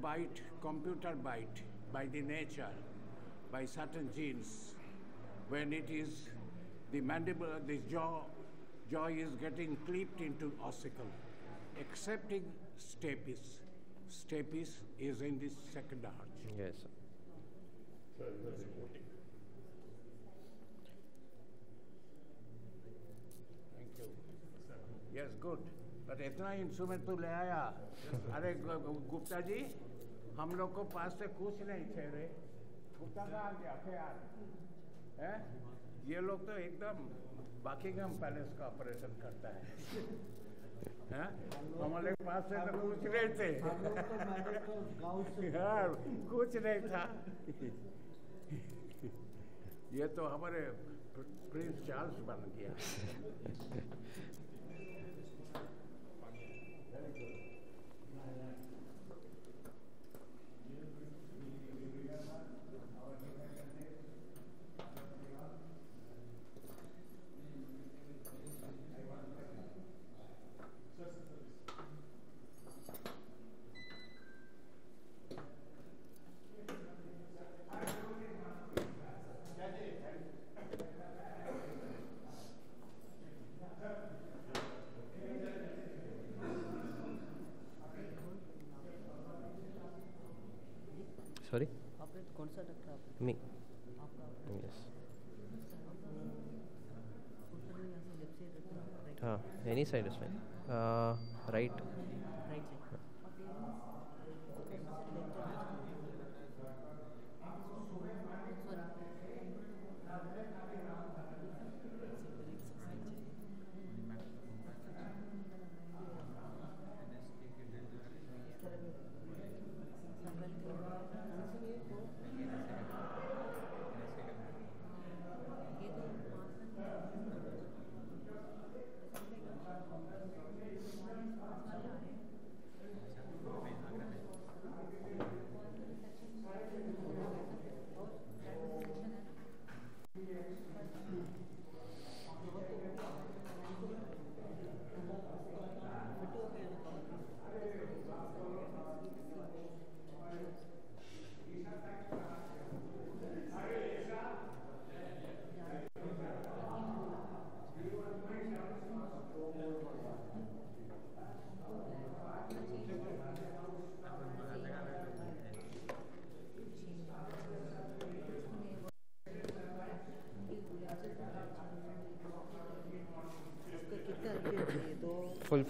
al almost it is a bite, computer bite by the nature, by certain genes. When it is the mandible, the jaw, jaw is getting clipped into ossicle, excepting stapes. Stapes is in the second arch. Yes. sir. Thank you. Yes, good. But इतना instrument तो ले आया अरे गु- गु- गुप्ता जी हम लोग को पास से कुछ नहीं थे रे। गुप्ता का गया ख्याल है? ये लोग तो एकदम बाकिंगम पैलेस का ऑपरेशन करता है। हमारे पास से तो कुछ नहीं थे। कुछ नहीं था। ये तो हमारे प्रिंस चार्ल्स बन गया। आपने कौन सा डॉक्टर आप Me. आपका Yes. ऊपर यहाँ से लेफ्ट साइड रखना राइट हाँ any side is fine. Uh, right. Right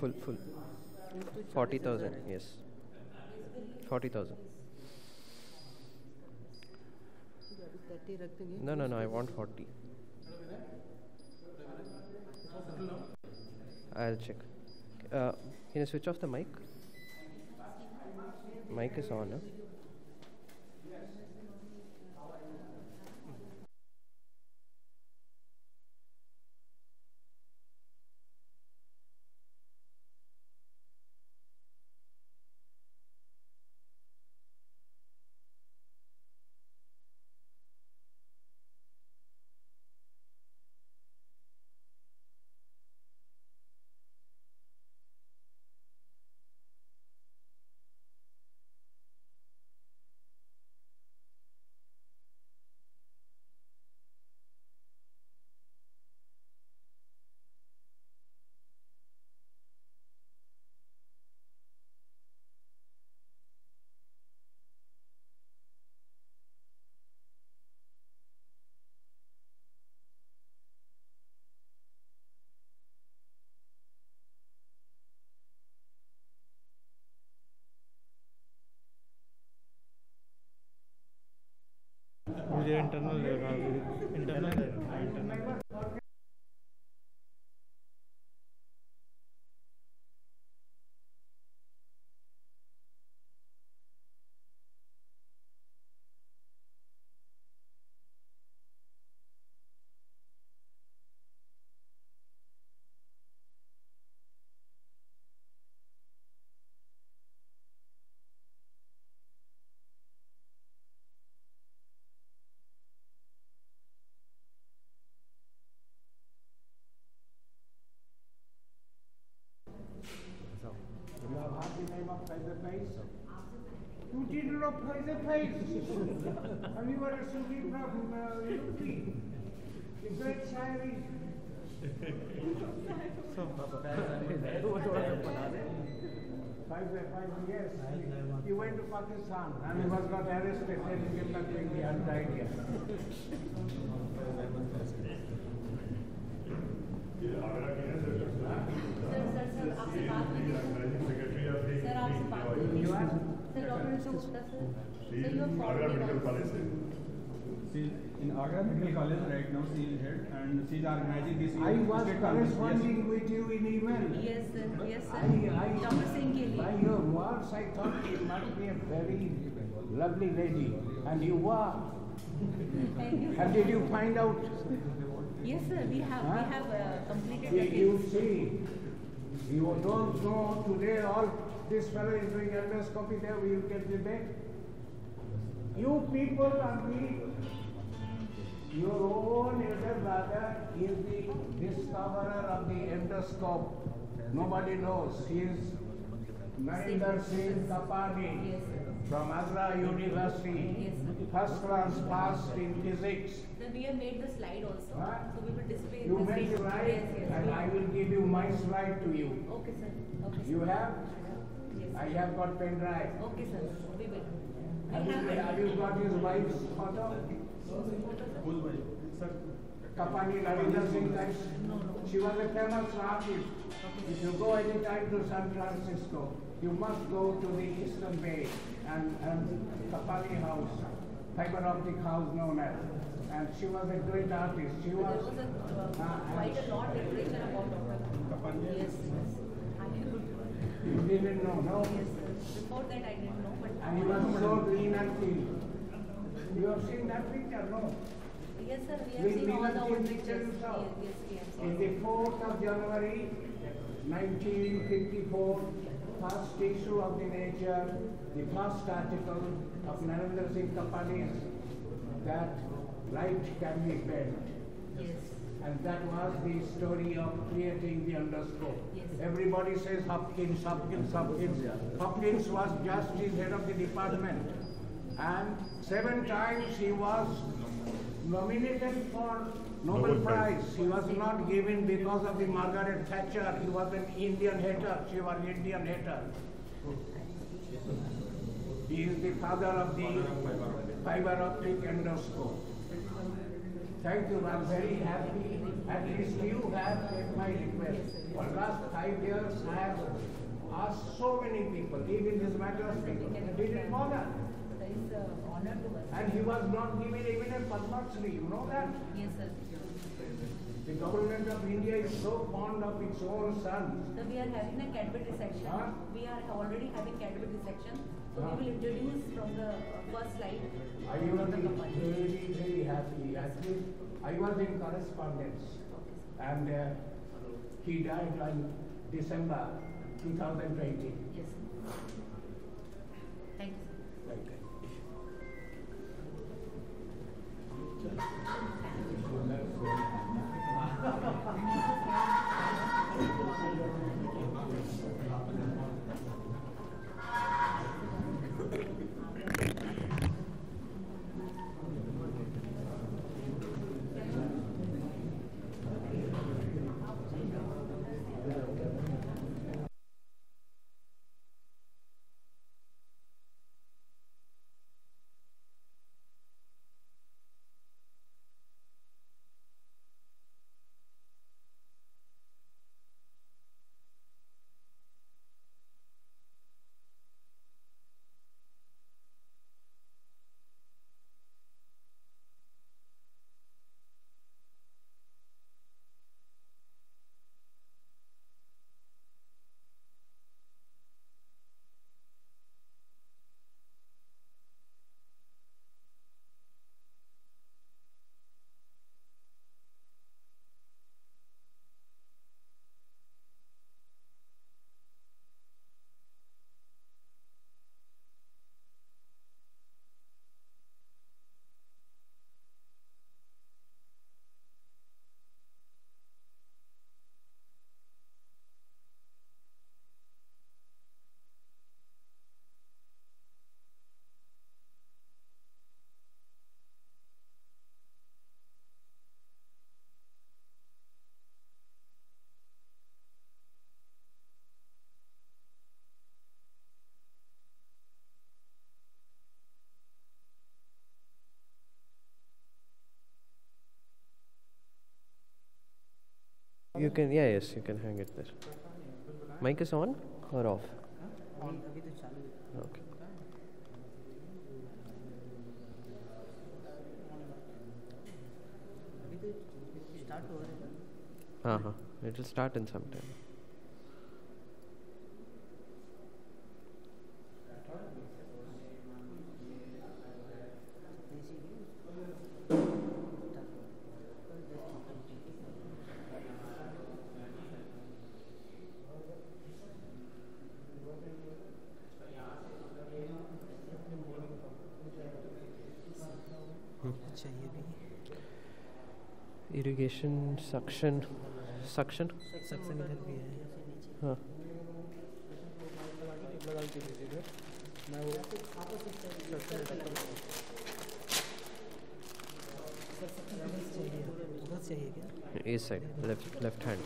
full, full. 40,000, yes. 40,000. No, no, no, I want 40. I'll check. Uh, can you switch off the mic? Mic is on. Huh? internal five. He went to Pakistan and he was got arrested. and he came back to India and died here. You? Sir, sir. Sir, in our Medical college right now. She is head and she is organizing this. I was corresponding yes. with you in email. Yes, sir. Yes, sir. I, I, Dr. By your words, I thought you must be a very lovely lady, and you were. Thank you. And did you find out? Yes, sir. We have huh? we have uh, completed. Did you see? You don't know today. All this fellow is doing endoscopy. There, We will get the date. You people are being your own elder brother is the discoverer of the endoscope. Nobody knows. He is Narinder Singh Kapany from Agra University. First class passed in physics. Then we have made the slide also, Huh? so we will display You the slide. Yes, yes. and I will give you my slide to you. Okay, sir. Okay, You have? Yes. I have got pen drive. Okay, sir. We will. Have We you, have have you got his wife's photo? Kapany Ravindra Singh no. She was a famous artist. If you go any time to San Francisco, you must go to the Eastern Bay and, and Kapany House, fiber optic house known as. And she was a great artist. She was. was a, uh, Ah, quite a lot literature about Dr. Yes, yes. I You didn't know, no? yes, sir. Before that I didn't know, but. And he was so green and thin. You have seen that picture, no? Yes, sir, we have seen all the old pictures. Yes, yes, we have In seen. the 4th of January 1954, first issue of the Nature, the first article of Narendra Singh Kapany that light can be bent. Yes, And that was the story of creating the endoscope. Yes. Everybody says Hopkins, Hopkins, Hopkins. Hopkins was just his head of the department. And seven times he was nominated for Nobel Nobel Prize. Prize. He was not given because of the Margaret Thatcher. He was an Indian hater. She was an Indian hater. He is the father of the fiber optic endoscope. Thank you, I'm very happy. At least you have taken my request. For last five years, I have asked so many people, even this matter of people, they didn't bother. That is honor to us. And he was not given even a Padma Shri, you know that? Yes, sir. The government of India is so fond of its own sons. So we are having a Cadbury section. Huh? We are already having Cadbury section. So Huh? we will introduce from the first slide. I be very, very happy. Least I was in correspondence. And uh, he died on December 2020. Yes. Thank you. you can, yeah, yes, you can hang it there. Mic is on or off? Okay. Uh huh. It will start in some time. Suction suction suction इधर भी है। हाँ। इस side left left hand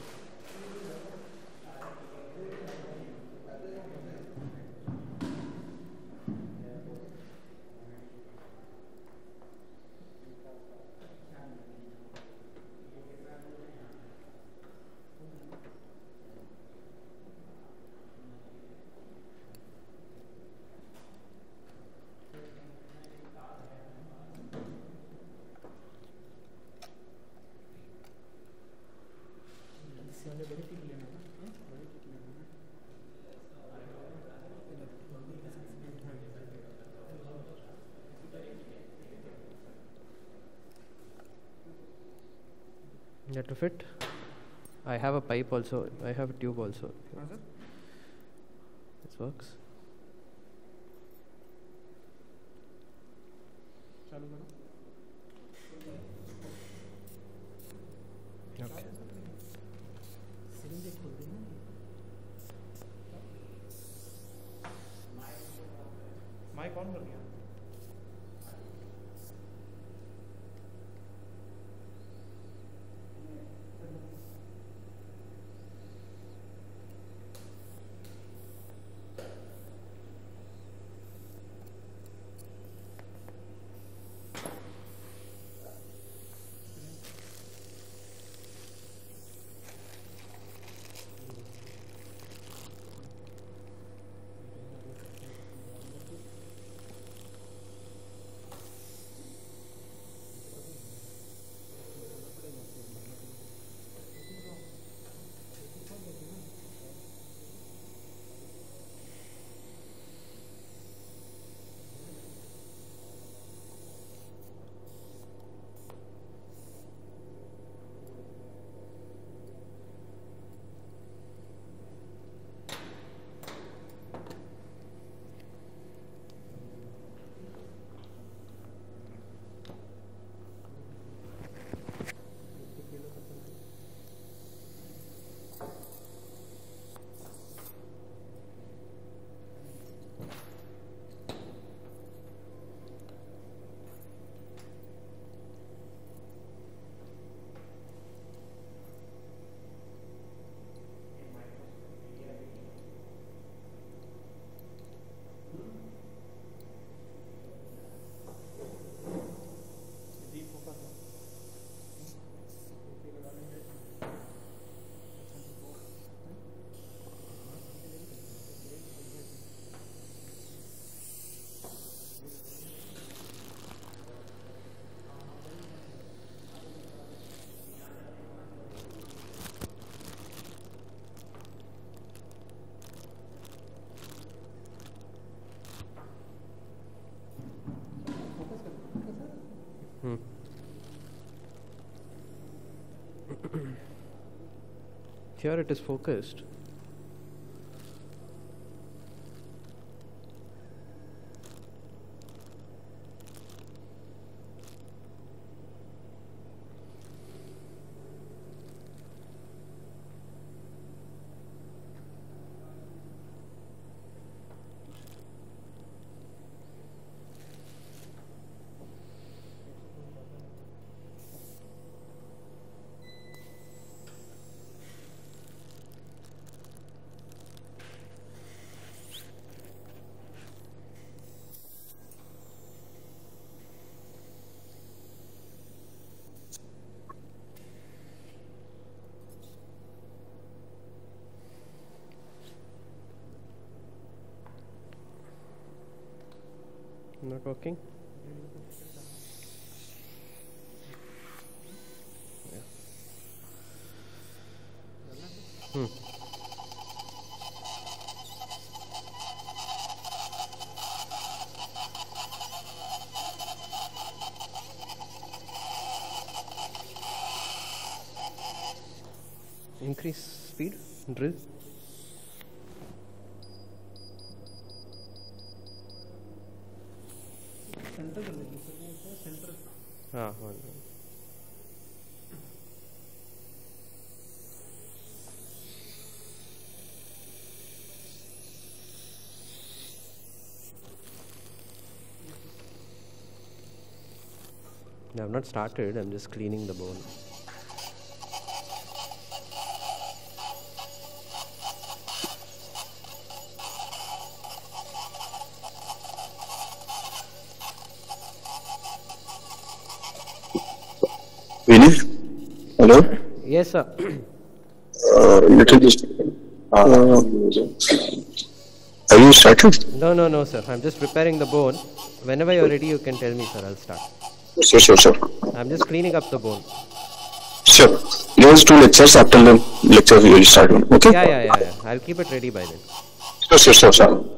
also. I have a tube also. This works. Here it is focused. increase speed drill Ah, हाँ I have not started, I'm just cleaning the bone. Hello? Yes, sir. Uh, little just. Uh, have you started? No, no, no, sir. I'm just preparing the bone. Whenever you're ready, you can tell me, sir. I'll start. Sure, sure, sure. I'm just cleaning up the bone. Sure. Let's lectures after the lecture we will start one. Okay? Yeah, yeah, yeah, yeah. I'll keep it ready by then. Sure, sure, sure, sure.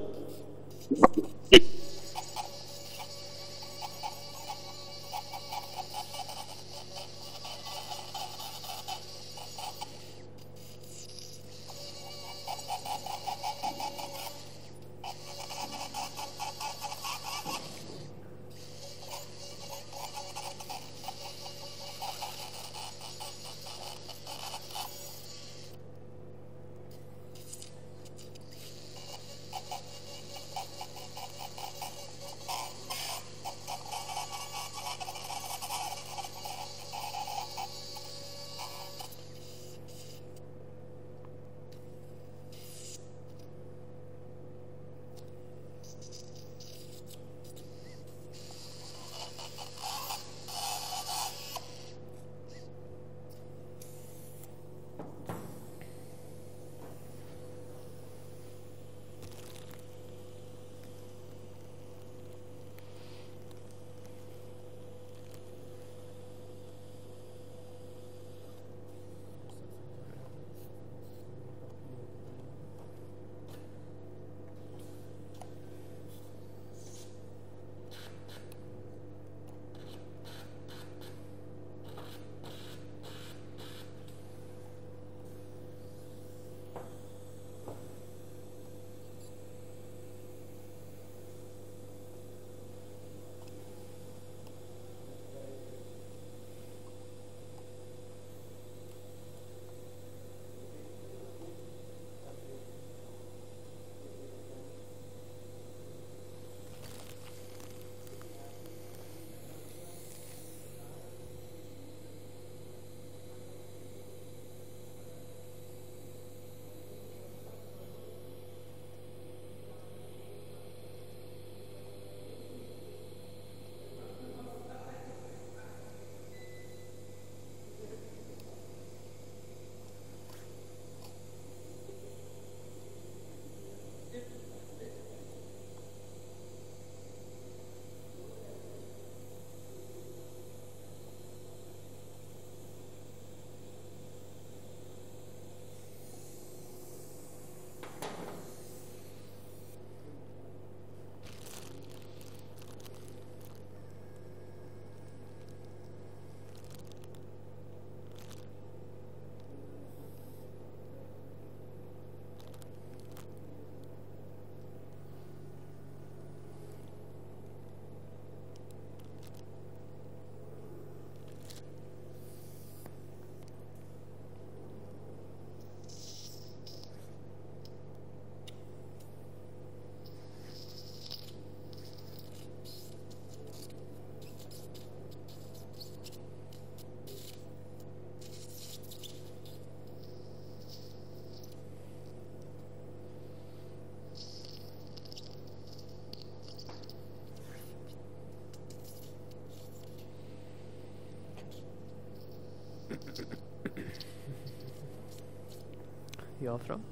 You're from?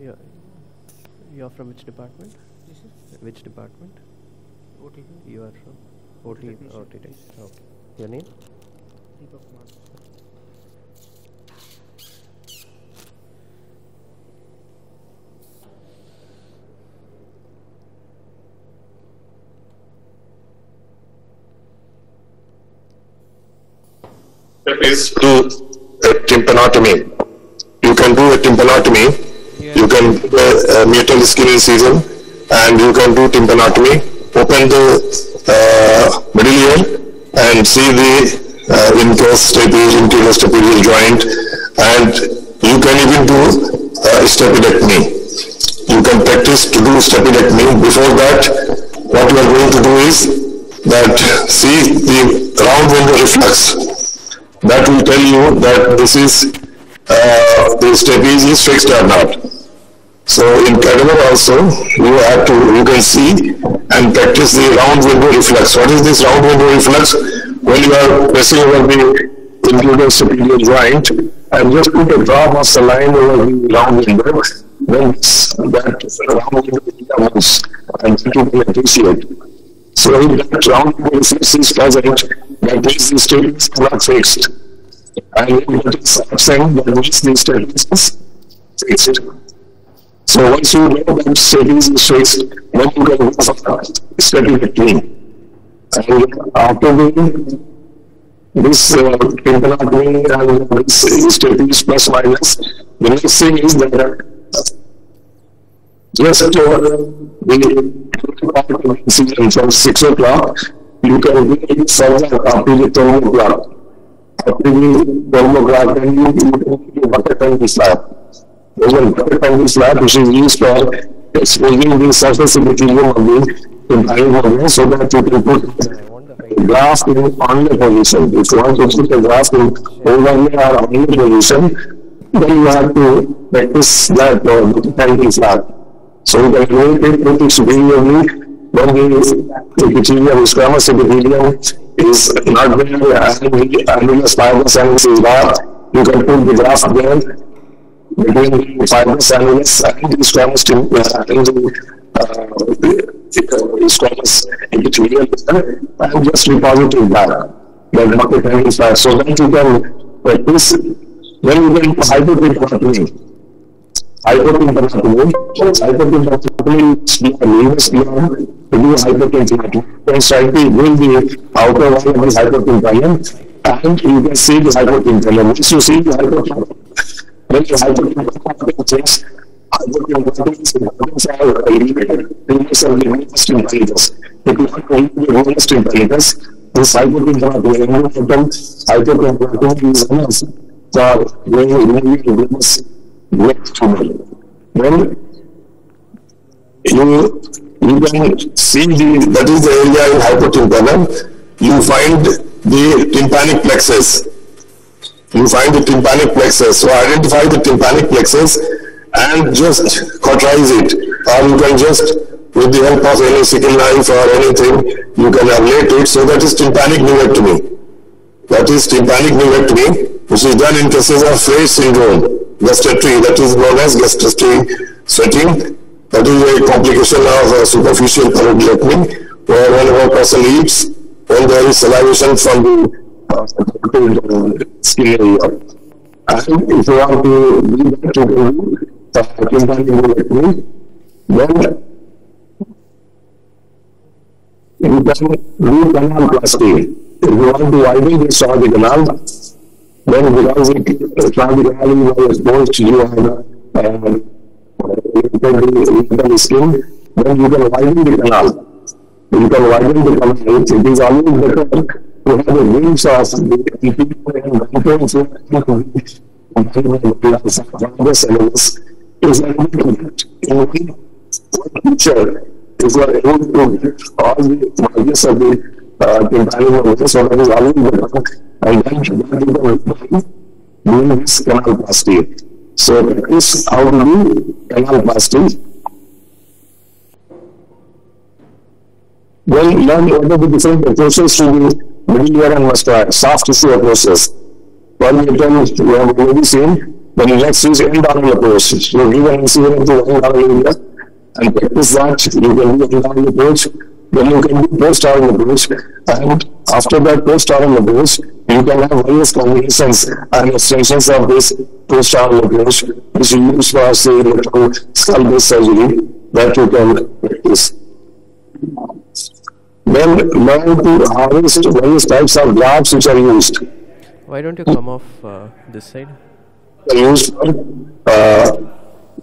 You're, you're from which department? This is Which department? OT. You are from OT. OT. Right? Okay. Your name? Deepak Kumar. is do a tympanotomy. Do a tympanotomy. You can do a, meatal skin incision and you can do tympanotomy. Open the uh, middle ear and see the uh, interstitial joint and you can even do uh, stapedectomy. You can practice to do stapedectomy. Before that, what you are going to do is that see the round window reflex that will tell you that this is uh, the is fixed or not. So in cadaver also you have to you can see and practice the round window reflex. What is this round window reflex? When you are pressing over the inferior superior joint and just put a drop of saline over the round window, then this- that round window moves and you can appreciate. So if that round window reflex is present, that the stapes are not fixed. What is saying that means the stapes is fixed. So once you know that stapes is fixed, then you can go for stapedectomy. And after the this uh, tympanotomy and this stapes plus minus, the next thing is that uh, just uh, the season from six o'clock, you can it further o'clock. After the twelve o'clock, then you you can do bucket and slab. There's a bucket and slab which is used for exposing the surface epithelium of the entire organ so that you can put I want the height. graft in only position. If you want to put the graft in overlay or only position, then you have to practice that uh, multi-tanking slab. So you can rotate it it superiorly when the epithelium, squamous epithelium is not there and the annulus fibrous annulus is there, you can put the graft there between fibrous annulus and the squamous, tim- uh, and the, uh, squamous epithelium there, and just deposit it back. Then multi-tanking slab. So then you can practice, then you can hypertension hypertension, hypertension the levers to do hypertension. Then slightly bring the outer wall of the hypertension and you can see the hypertension. And once you see the hypertension, then the hypertension changes. Hypertension are elevated. Are the most intelligence. It is not only the most intelligence. This hypertension of the hypertension is enough for very, very, very next to me. Then you you can see the that is the area in hypotympanon. You find the tympanic plexus. You find the tympanic plexus. So identify the tympanic plexus and just cauterize it, or you can just with the help of any sickle knife or anything, you can ablate it. So that is tympanic neurectomy. That is tympanic neurectomy, which is done in cases of Frey syndrome, gastrectomy, that is known as gustatory sweating. That is a complication of uh, superficial parotidectomy, where whenever person eats, when there is salivation from the uh, skin area. And if you want to do that, do uh, tympanic neurectomy, then you can do canalplasty. If you want to widen the saw the canal, then the canal was exposed, you have uh, the skin, then you can widen the canal. You can widen the canal. It is always better to have a wings of the people and mountains fungus elements is picture, is to all the margins of the uh, always better. And then that is the doing this canalplasty. So that is how to do canalplasty. Well, learn what are the different approaches to the middle ear and mastoid, soft tissue approaches. One method we have already seen. Then next is endodontal approach. So give an incision into one endodontal area and practice that. You can do endodontal approach then you can do postaural approach. And after that postaural approach, you can have various combinations and extensions of this postaural approach, which you use for, say, electro skull surgery, that you can practice. Then learn to harvest various types of grafts which are used. Why don't you come off uh, this side? Used for uh,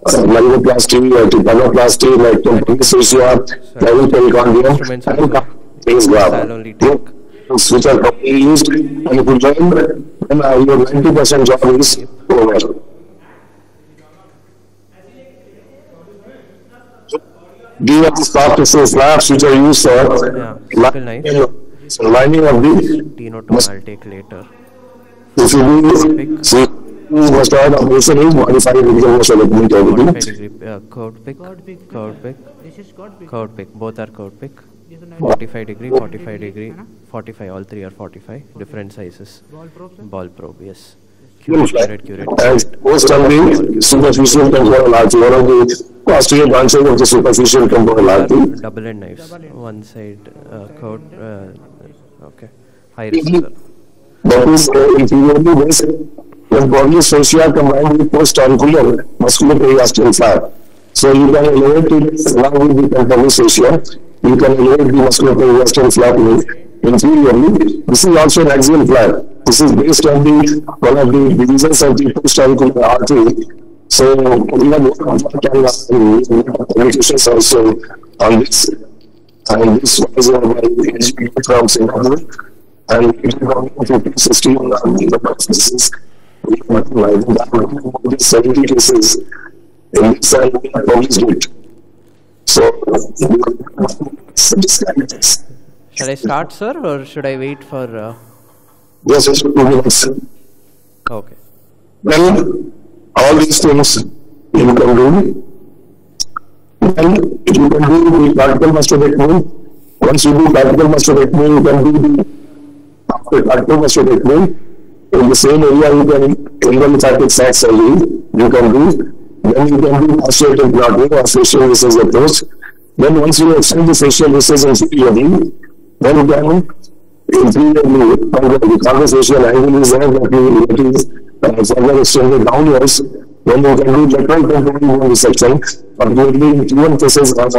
laryngoplasty, like tympanoplasty, like tympanoplasia, laryngopericardium, Instruments are and there. face I'll graft. only take. Which are commonly used, and if you learn, then uh, your ninety percent job is over. These are the soft tissue slabs which are used for Yeah, simple knife. lining lining of the Tino to I'll take later. If you do, see, must have operation is modified with the most element 45 already. degree uh, curved pick, God pick. curved pick, This is God pick. curved pick. Both are curved pick. 45 degree, 45 degree, 45. All three are 45. Different sizes. Ball probe. Ball probe. Yes. Curate, curate, curate. As most of the superficial temporal artery, one of the posterior branches of the superficial temporal artery. Double end knives. One side uh, curved. Uh, okay. High risk. sir. That is uh, inferiorly based when body fascia combined with post-auricular muscular periosteal flap. So you can elevate it along with the pelvis fascia. You can elevate the muscular periosteal flap in- inferiorly. This is also an axial flap. This is based on the one of the divisions of the post-auricular artery. So we have more communications also on this. And this was uh, by engineer from Singapore and it is going to be system on the processes. We are like that, seventy cases in this and we it. So, yes, Shall I start, sir, or should I wait for? Uh, yes, two minutes. okay. Then, all these things you can do. Then, you can do the cortical mastoidectomy. Once you do cortical mastoidectomy, you can do the after cortical mastoidectomy. In the same area, you can endolymphatic sac surgery. You can do. Then you can do posterior tympanotomy or facial recess approach. Then once you extend the facial recess inferiorly, then you can inferiorly, the conversational angle is there that you, that is uh, extended downwards, then you can do lateral temporal bone resection, particularly in T1 cases of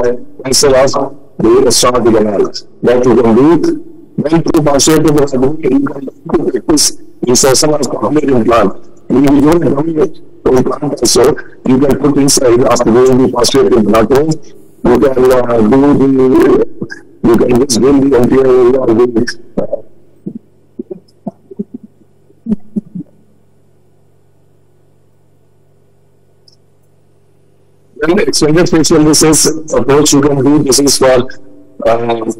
cancer of uh, uh, uh, the stomach canal. That you can do. Then through tympanotomy, you can do practice insertion of cochlear implant. If you don't have it, implant also, you can put inside after doing the tympanotomy. You can uh, do the, you can just build the entire area the uh, Then extended facial recess approach you can do, this is for uh,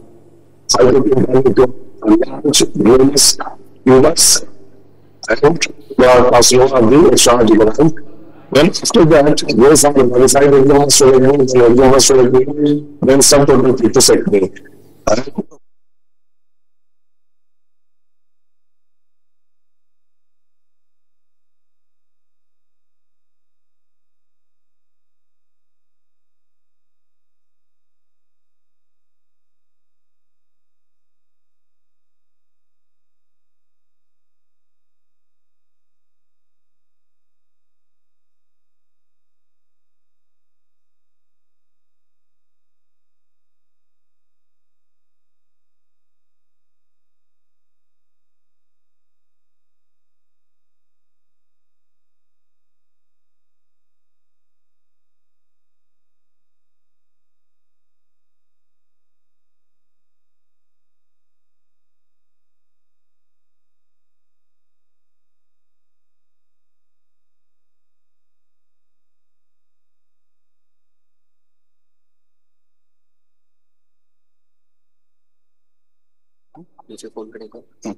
tumors and the carcinoma of the extraordinar. Then after that, goes on the modified endomastoidectomy, and endomastoidectomy, then subtotal petrosectomy. And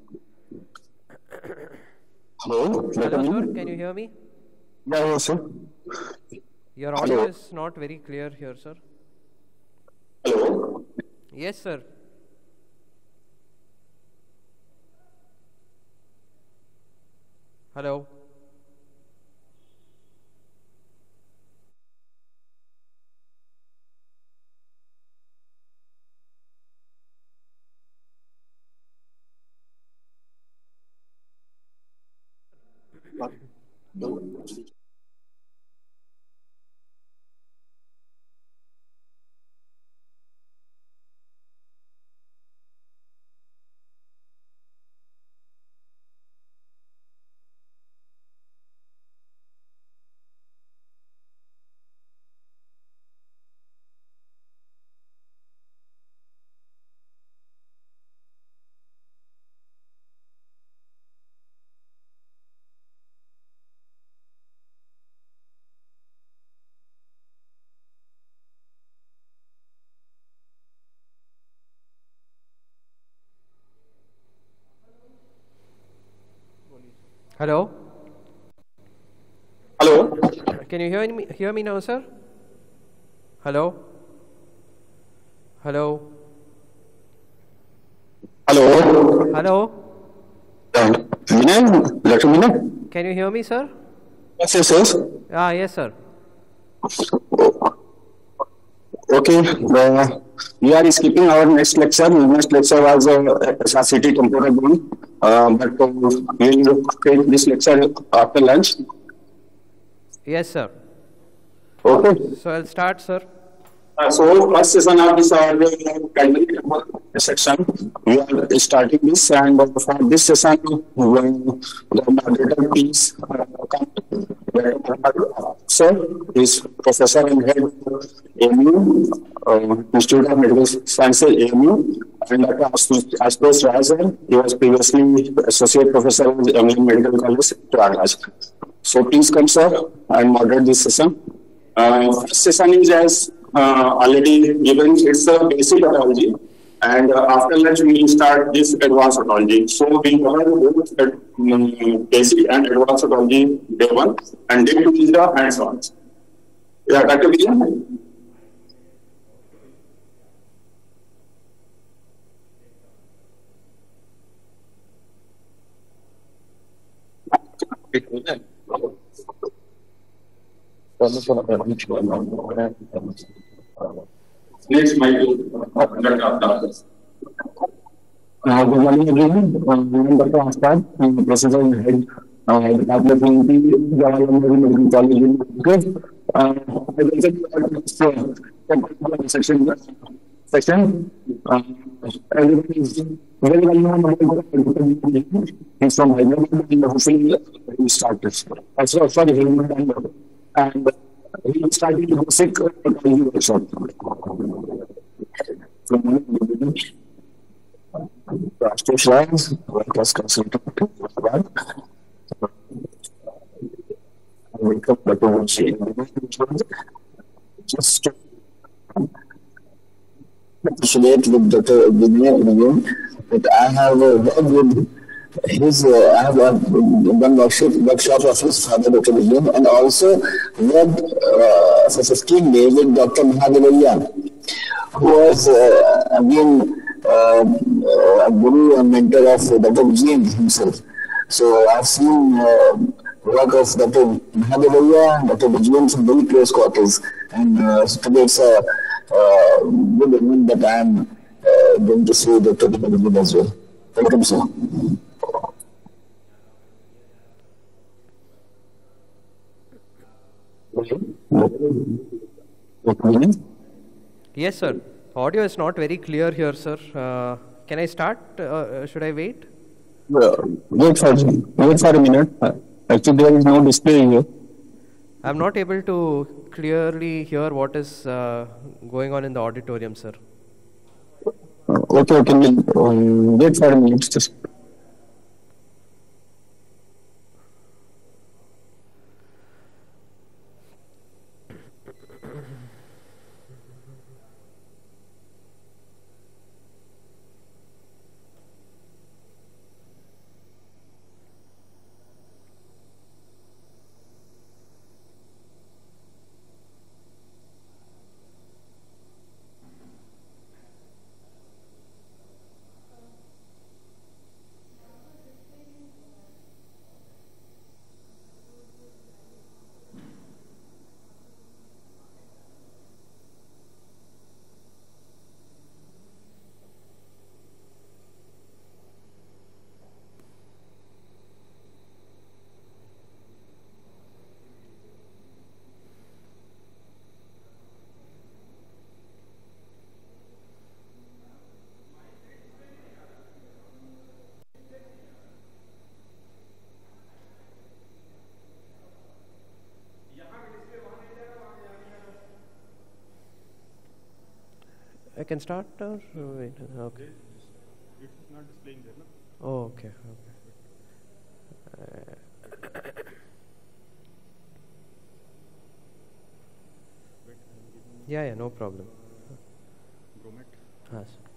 Hello? Hello, sir. Can you hear me? Yeah, yes, sir. Your audio Hello. is not very clear here, sir. Hello? Yes, sir. Hello. Hello? Hello. Can you hear me, hear me now, sir? Hello? Hello? Hello. Hello? Dr. Can you hear me, sir? Yes, yes, yes. Ah, yes, sir. Okay. Uh, we are skipping our next lecture. Next lecture was a uh, SRCT temporal bone. Uh, but uh, we will take this lecture after lunch. Yes, sir. Okay. So I'll start, sir. Uh, so first session of this our uh, primary section. We are starting this and uh, for this session, uh, the moderator is uh, head AMU, uh, Institute of Medical Sciences AMU, and Dr. Astos Rajan. He was previously associate professor in the Medical College, Prayagraj. So please come, sir, and moderate this session. Uh, first session is as uh, already given, it's a basic pathology. And uh, after lunch, we start this advanced pathology. So we cover both mm, basic and advanced pathology day one, and day two is the hands-on. Yeah, Dr. William? Next, my Dr. Abdul. Uh, good morning, everyone. Uh, I am Dr. Astad. I am the professor and head uh, department the Jawaharlal Medical College in Bhubaneswar. Uh, I will this uh, section. Section. Uh, everybody is very well known about the He's from Hyderabad and hopefully he started. Also, sorry, and he started the basic uh, pathology workshop. From Rastesh Lines, workers consultant, Hyderabad. Welcome, Dr. Vanshi. Just to appreciate with Dr. Vinay again that I have uh, worked with his, uh, I have done workshop, workshop of his father, Dr. William, and also worked uh, for 15 days with Dr. Mahadevaiah, who was uh, again uh, a guru and mentor of Dr. Vijay himself. So I've seen uh, work of Dr. Mahadevaiah and Dr. Vijay from very close quarters, and uh, today it's a uh, good event that I am uh, going to see Dr. Vijay as well. Welcome, sir. Yes, sir. Audio is not very clear here, sir. Uh, can I start? Uh, should I wait? Uh, wait for wait for a minute. Uh, actually, there is no display here. I'm not able to clearly hear what is uh, going on in the auditorium, sir. Uh, okay, okay. Um, wait for a minute. Just. Can start or wait? Okay. It's not displaying there, no? Oh, okay. Okay. Uh, yeah, yeah, no problem. हाँ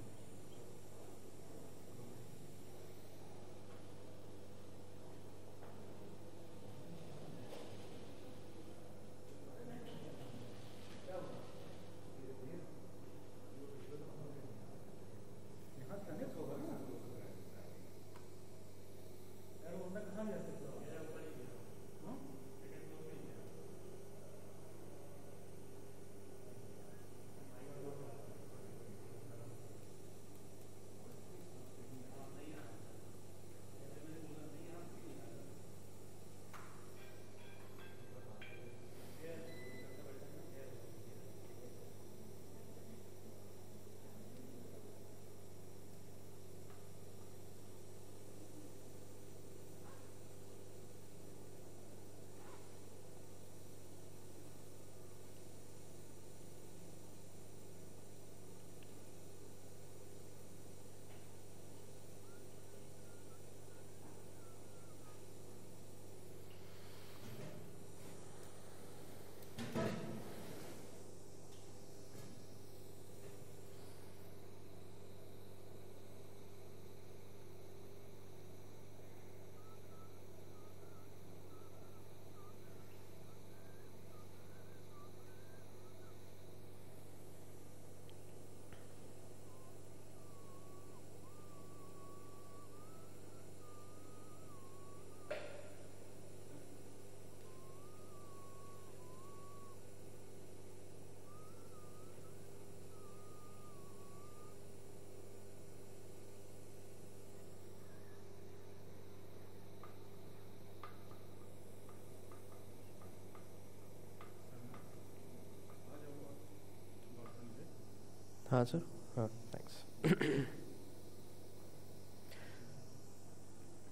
answer? Oh, thanks.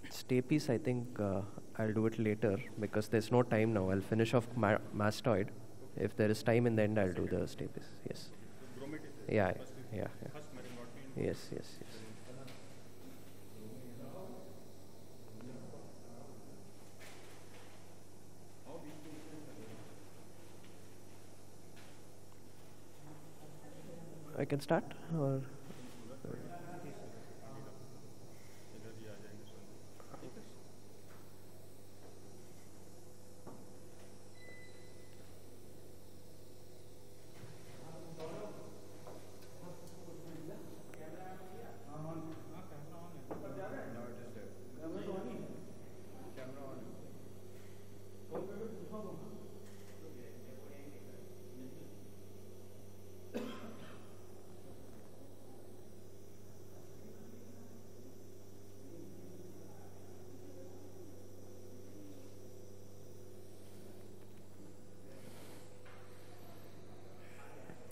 Stapes, I think uh, I'll do it later because there's no time now. I'll finish off Ma Mastoid. If there is time in the end, I'll do the Stapes. Yes. Yeah, yeah, yeah. Yes, yes, yes. I can start or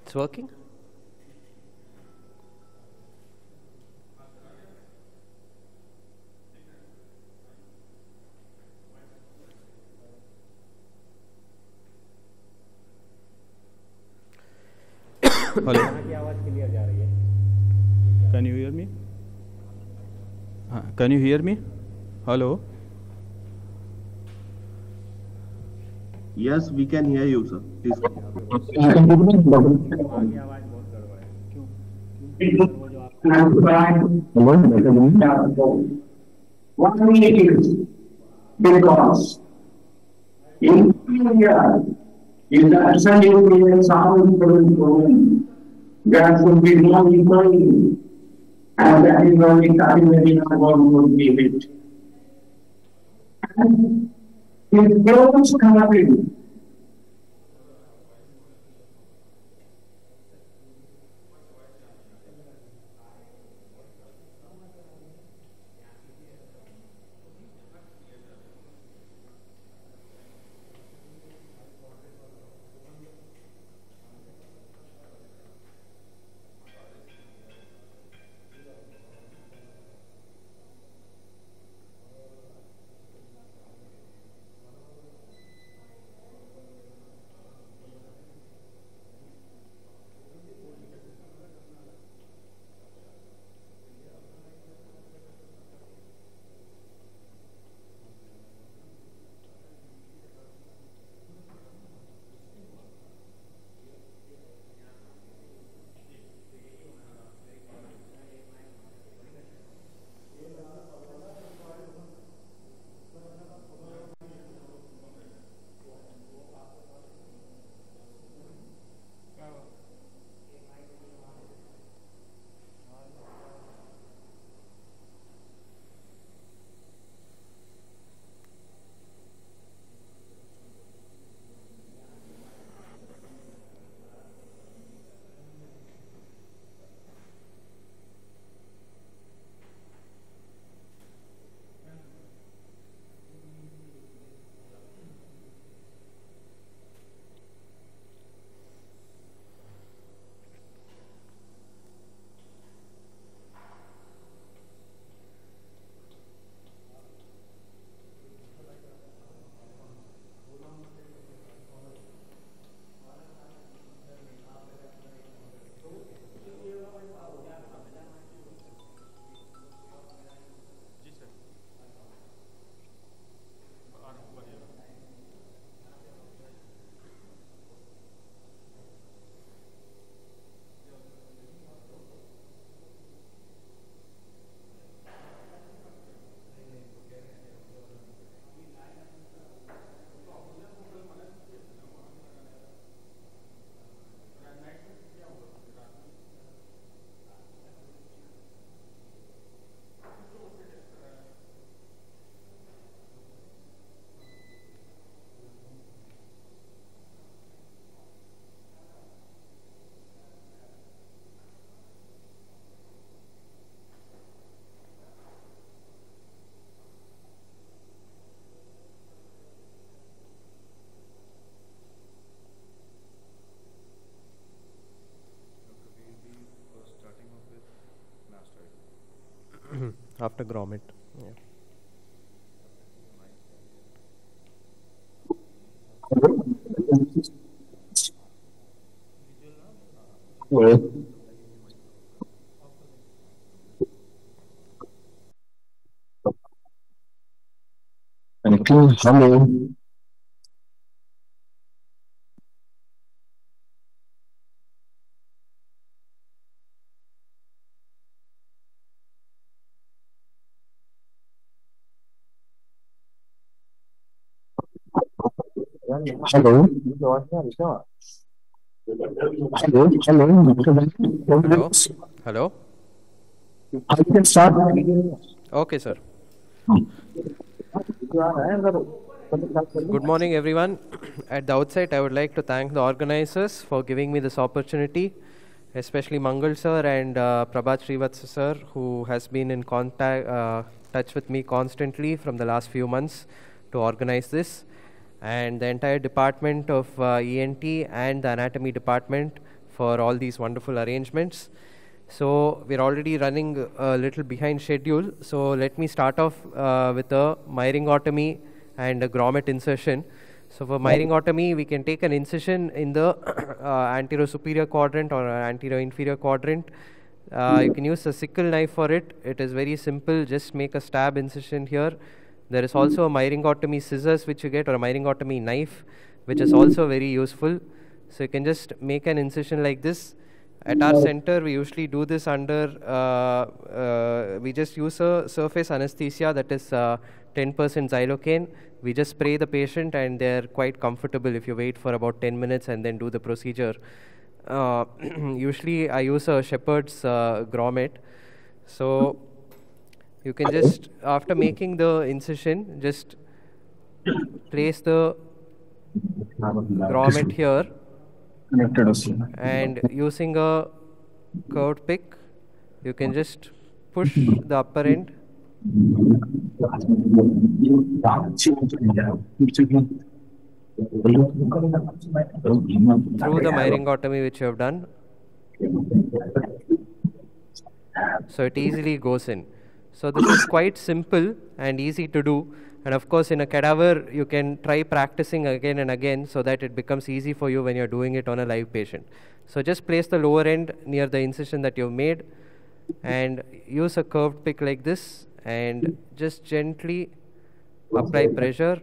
It's working? Can you hear me? Uh, can you hear me? Hello? Yes, we can hear you, sir. 180 because inferior is the absolute presence of information. There should be no equality, and the economic argument would give it. And his close coming after grommet. Yeah. You. Hello. Hello. Hello. Hello. Hello. Hello. I can start. Okay, sir. Good morning, everyone. At the outset, I would like to thank the organizers for giving me this opportunity, especially Mangal sir and uh, Prabhat Srivatsa sir, who has been in contact, uh, touch with me constantly from the last few months to organize this, and the entire department of uh, ENT and the anatomy department for all these wonderful arrangements. So we're already running a little behind schedule. So let me start off uh, with a myringotomy and a grommet insertion. So for myringotomy, we can take an incision in the uh, anterior superior quadrant or anterior inferior quadrant. Uh, you can use a sickle knife for it. It is very simple. Just make a stab incision here. There is also a myringotomy scissors which you get or a myringotomy knife, which is also very useful. So you can just make an incision like this. At our center, we usually do this under, uh, uh, we just use a surface anesthesia that is 10% xylocaine. We just spray the patient and they're quite comfortable if you wait for about 10 minutes and then do the procedure. Uh, usually I use a Shepard's uh, grommet. So you can just, after making the incision, just place the grommet here and using a curved pick you can just push the upper end. Through the myringotomy which you have done. So it easily goes in so this is quite simple and easy to do. And of course in a cadaver you can try practicing again and again so that it becomes easy for you when you're doing it on a live patient. So just place the lower end near the incision that you've made and use a curved pick like this and just gently apply pressure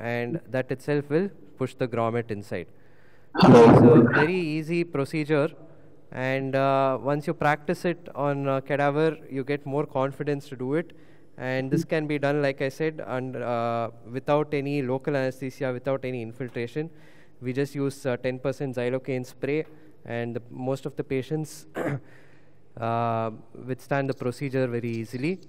and that itself will push the grommet inside. A very easy procedure and uh, once you practice it on uh, cadaver you get more confidence to do it. And this can be done like i said and uh, without any local anesthesia without any infiltration. We just use 10% xylocaine spray and the, most of the patients uh, withstand the procedure very easily.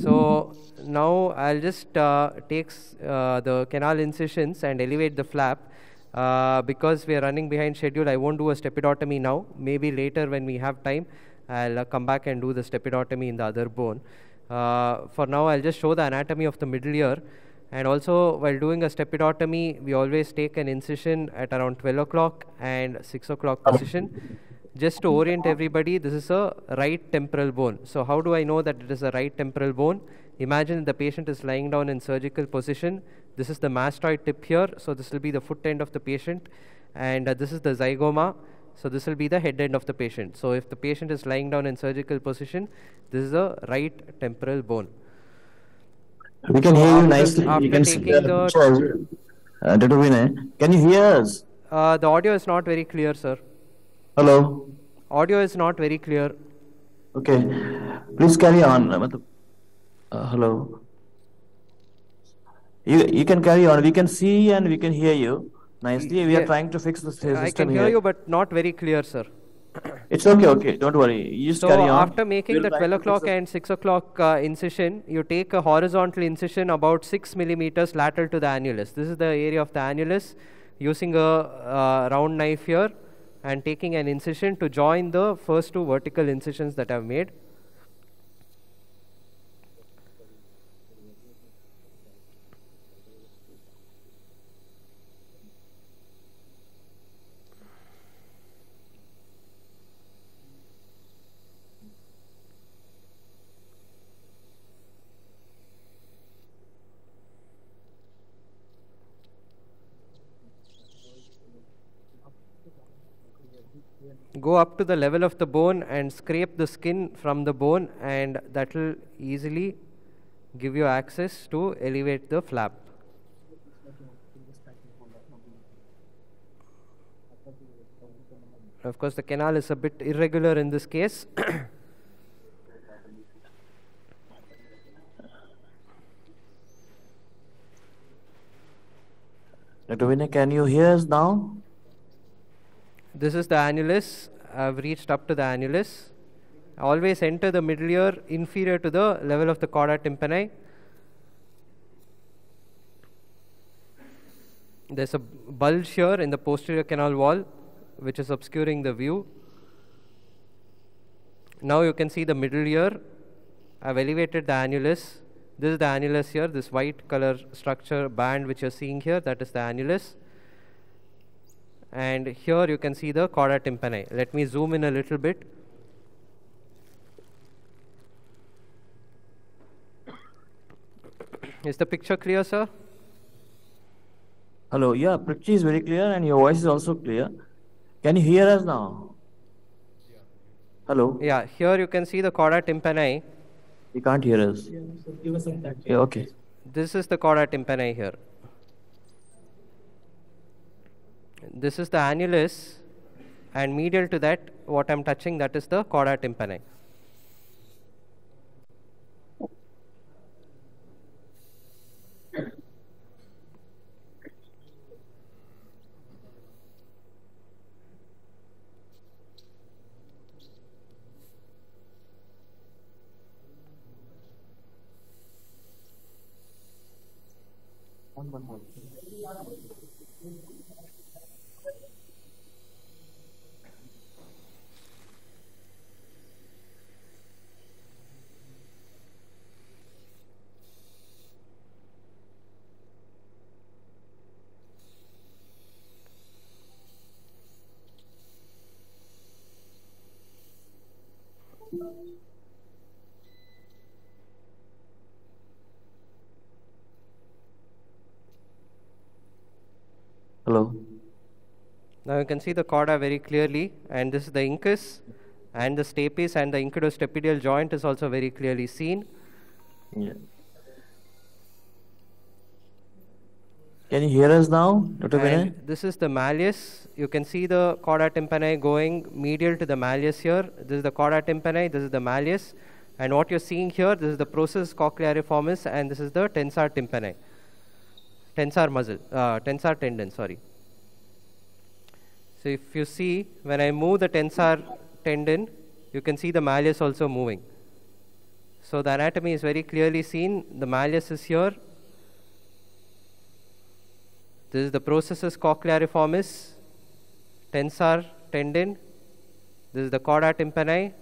So now I'll just uh, take uh, the canal incisions and elevate the flap. Uh, because we are running behind schedule, I won't do a stapedotomy now. Maybe later when we have time, I'll uh, come back and do the stapedotomy in the other bone. Uh, for now, I'll just show the anatomy of the middle ear. And also, while doing a stapedotomy, we always take an incision at around 12 o'clock and 6 o'clock position just to orient everybody, this is a right temporal bone. So how do I know that it is a right temporal bone? Imagine the patient is lying down in surgical position. This is the mastoid tip here. So this will be the foot end of the patient. And uh, this is the zygoma. So this will be the head end of the patient. So if the patient is lying down in surgical position, this is the right temporal bone. We can hear you nicely. after You can see taking the- the. Uh, can you hear us? Uh, the audio is not very clear, sir. Hello. Audio is not very clear. Okay. Please carry on. Uh, hello. You you can carry on. We can see and we can hear you nicely. We are trying to fix the system I can hear here. you, but not very clear, sir. It's okay. Okay. Don't worry. You just So carry on. after making We'll the 12 o'clock and 6 o'clock uh, incision, you take a horizontal incision about 6 millimeters lateral to the annulus. This is the area of the annulus using a uh, round knife here and taking an incision to join the first two vertical incisions that I've made. Go up to the level of the bone and scrape the skin from the bone and that will easily give you access to elevate the flap. Of course, the canal is a bit irregular in this case. Dr. Vinay, can you hear us now? This is the annulus. I've reached up to the annulus. Always enter the middle ear inferior to the level of the chorda tympani. There's a bulge here in the posterior canal wall which is obscuring the view. Now you can see the middle ear. I've elevated the annulus. This is the annulus here, this white color structure band which you're seeing here, that is the annulus. And here you can see the chorda tympani. Let me zoom in a little bit. Is the picture clear, sir? Hello, yeah, picture is very clear and your voice is also clear. Can you hear us now? Hello? Yeah, here you can see the chorda tympani. You can't hear us. Give us some time. Yeah, okay. This is the chorda tympani here. This is the annulus, and medial to that, what I'm touching, that is the chorda tympani. Hello? Now you can see the chorda very clearly, and this is the incus, and the stapes and the incudostapedial joint is also very clearly seen. Yeah. Can you hear us now, Dr. Vinay? This is the malleus. You can see the chorda tympani going medial to the malleus here. This is the chorda tympani, this is the malleus. And what you're seeing here, this is the process cochleariformis, and this is the tensor tympani. Tensor muscle, uh, tensor tendon, sorry. So if you see, when I move the tensor tendon, you can see the malleus also moving. So the anatomy is very clearly seen. The malleus is here, this is the processus cochleariformis, tensor tendon. This is the chorda tympani.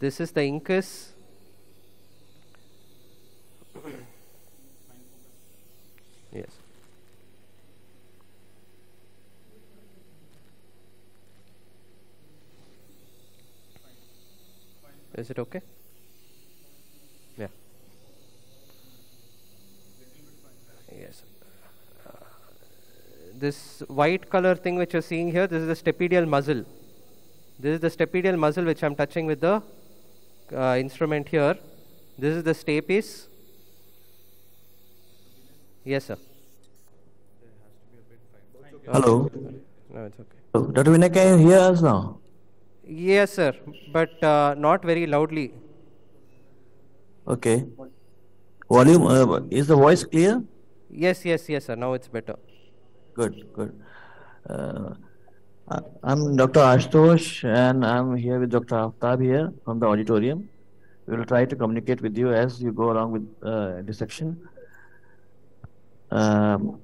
This is the incus. yes. Is it okay? Yeah. Yes this white color thing which you're seeing here, this is the stapedial muscle. This is the stapedial muscle which I'm touching with the uh, instrument here. This is the stapes. Yes, sir. Hello? No, it's okay. Hello. Dr. Vinay, can you hear us now? Yes, sir, but uh, not very loudly. Okay. Volume, uh, is the voice clear? Yes, yes, yes, sir. Now it's better. Good, good. Uh, I'm Dr. Ashutosh and I'm here with Dr. Aftab here from the auditorium. We will try to communicate with you as you go along with uh, this section. Um,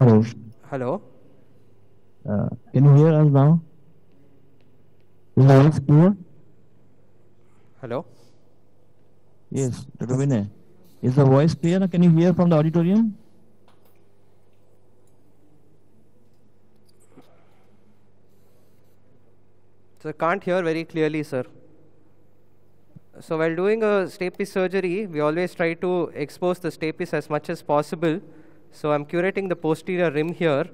hello. Hello. Uh, can you hear us now? Is the voice clear? Hello. Yes, Dr. Vinay. Is the voice clear? Can you hear from the auditorium? So I can't hear very clearly, sir. So while doing a stapes surgery, we always try to expose the stapes as much as possible. So I'm curating the posterior rim here,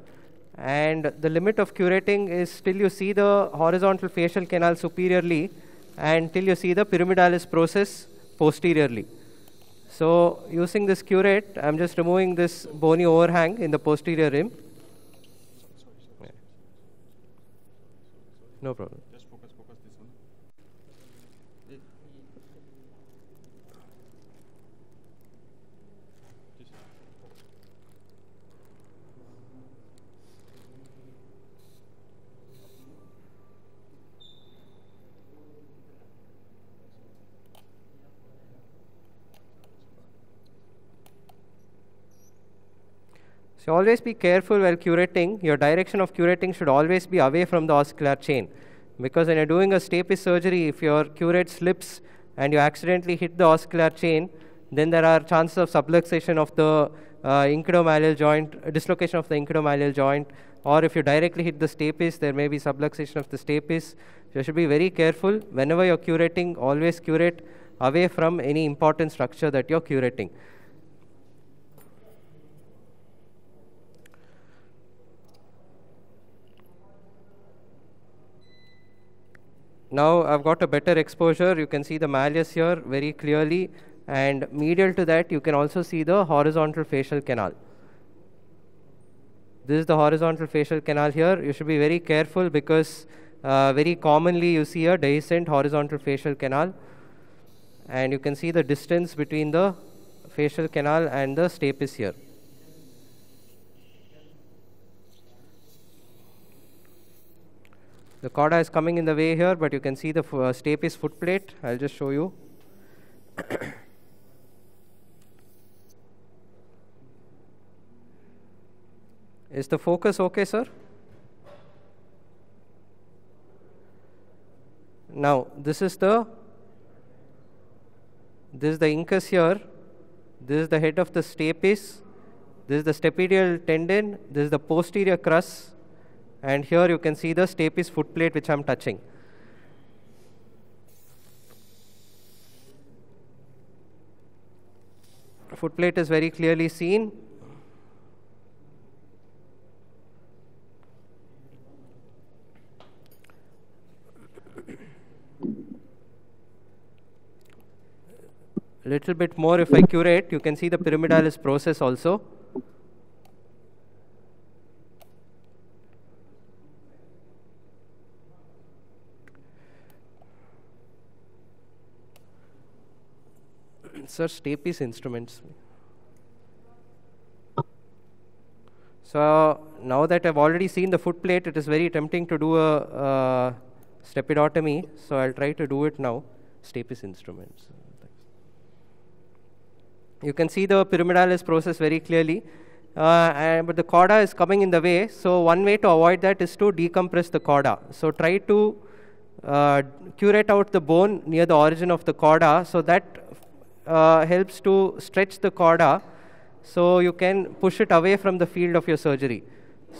And the limit of curating is till you see the horizontal facial canal superiorly and till you see the pyramidalis process posteriorly. So using this curate, I'm just removing this bony overhang in the posterior rim. No problem. Just focus, focus this one. So always be careful while curating. Your direction of curating should always be away from the ossicular chain. Because when you're doing a stapes surgery, if your curate slips and you accidentally hit the ossicular chain, then there are chances of subluxation of the uh, incudomalleal joint, dislocation of the incudomalleal joint, or if you directly hit the stapes, there may be subluxation of the stapes. So you should be very careful. Whenever you're curating, always curate away from any important structure that you're curating. Now I've got a better exposure. You can see the malleus here very clearly and medial to that you can also see the horizontal facial canal. This is the horizontal facial canal here. You should be very careful because uh, very commonly you see a dehiscent horizontal facial canal and you can see the distance between the facial canal and the stapes here. The chorda is coming in the way here, but you can see the uh, stapes foot plate. I'll just show you. is the focus okay, sir? Now, this is the this is the incus here. This is the head of the stapes. This is the stapedial tendon. This is the posterior crus and here you can see the stapes foot plate which I am touching. Foot plate is very clearly seen. A Little bit more if I curate, you can see the pyramidalis process also. Sir, stapes instruments. So now that I've already seen the foot plate, it is very tempting to do a, a stapedotomy. So I'll try to do it now. Stapes instruments. You can see the pyramidalis process very clearly. Uh, and, but the chorda is coming in the way. So one way to avoid that is to decompress the chorda. So try to uh, curette out the bone near the origin of the chorda so that uh, helps to stretch the chorda so you can push it away from the field of your surgery.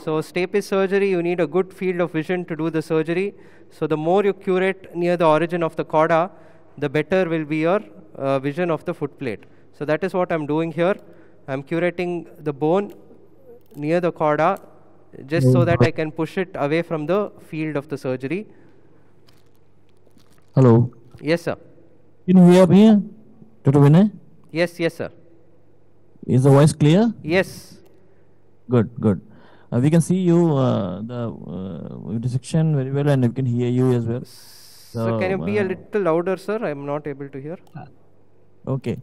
So stapes surgery, you need a good field of vision to do the surgery. So the more you curette near the origin of the chorda, the better will be your uh, vision of the foot plate. So that is what I'm doing here. I'm curetting the bone near the chorda just so that I can push it away from the field of the surgery. Hello. Yes, sir. Can you hear me, Dr. Vinay? Yes, yes, sir. Is the voice clear? Yes. Good, good. Uh, we can see you, uh, the uh, dissection very well, and we can hear you as well. So, so can you be a uh, little louder, sir? I am not able to hear. Okay.